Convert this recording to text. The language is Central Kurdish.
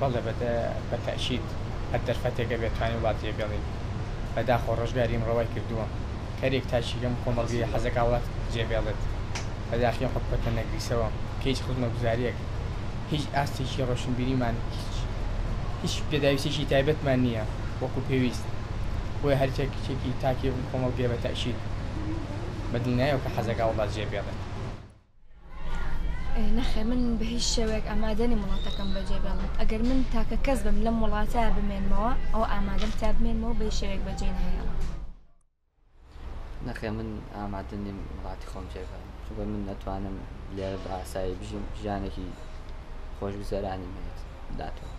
بەڵێ بە تەئکید هەر دەرفەتێکە بێت توانین وڵات جێبێڵین بە داخۆ ڕۆژگاری ئیمڕۆ وای کردووە کەرێک تا چی لەم کۆمەڵگەیە حەزەکا وڵات جێبێڵێت بە داخی خۆ بکەوتە نەگریسەوە کە هیچ خزمەتگوزارییەک هیچ ئاستێکی ڕۆشنبیریمان هیچ هیچ پێداویستێکی تایبەتمان نییە وەکو پێویست بۆیە هەر کێکی تاکی ئەم کۆمەڵگەیە بە تەئکید بە دڵنیایەوە کە حەزەکا وەڵا جێ بێڵێت. نەخێر من بە هیچ شێوەیەک ئامادە نیم وڵاتەکەم بەجێ بێڵم ئەگەر من تاکە کەس بم لەم وڵاتە بمێنمەوە ئەوە ئامادەم تا بمێنمەوە بە هیچ شێوەیەک بەجێ نایەڵم. نەخێر من ئامادە نیم وڵاتی خۆم جێ بێڵم چونکە من نەتوانم لێرە بە ئاسایی بژیم ژیانێکی خۆشگوزەرانیم هەیە داتوانم.